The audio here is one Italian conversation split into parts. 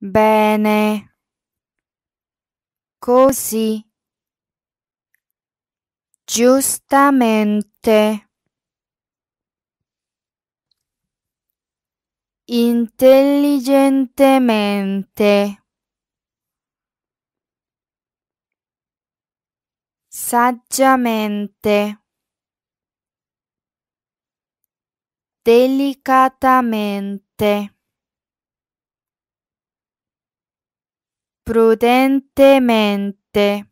Bene. Così. Giustamente. Intelligentemente. Saggiamente. Delicatamente. Prudentemente.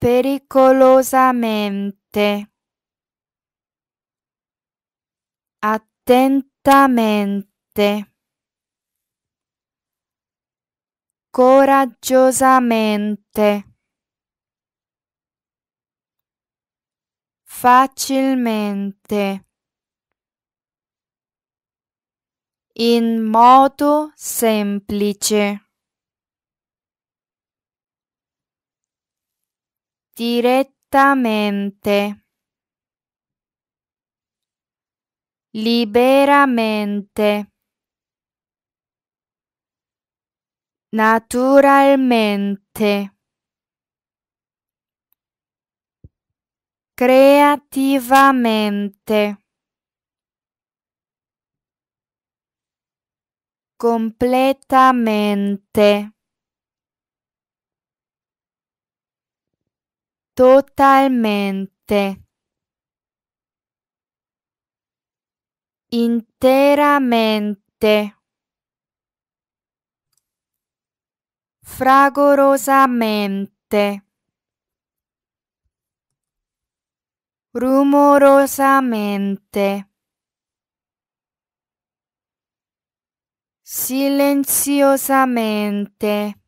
Pericolosamente. Attentamente. Coraggiosamente. Facilmente. In modo semplice. Direttamente. Liberamente. Naturalmente. Creativamente. Completamente. Totalmente. Interamente. Fragorosamente. Rumorosamente. Silenziosamente.